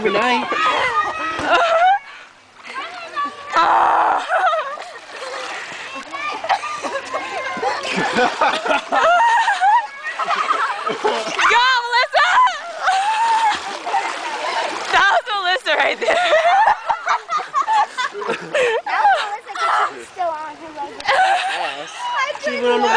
every night. Yo, Melissa! That was Melissa right there. That was Alyssa 'cause she was still on her leg. She went on the